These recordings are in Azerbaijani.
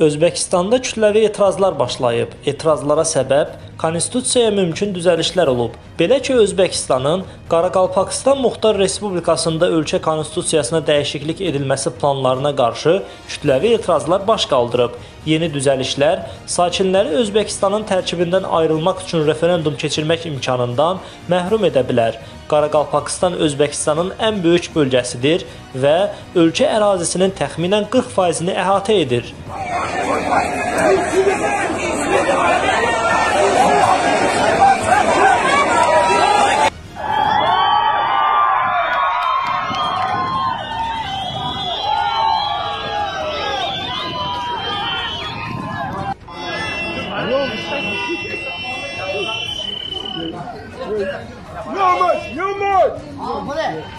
Özbəkistanda kütləvi etirazlar başlayıb. Etirazlara səbəb konstitusiyaya mümkün düzəlişlər olub. Belə ki, Özbəkistanın Qaraqalpaqistan Muxtar Respublikasında ölkə konstitusiyasına dəyişiklik edilməsi planlarına qarşı kütləvi etirazlar baş qaldırıb. Yeni düzəlişlər sakinləri Özbəkistanın tərkibindən ayrılmaq üçün referendum keçirmək imkanından məhrum edə bilər. Qaraqalpaqistan Özbəkistanın ən böyük bölgəsidir və ölkə ərazisinin təxminən 40%-ni əhatə edir. 아, 보내! 아,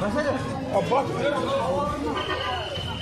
맞아. 아,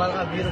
Trabalho na vida.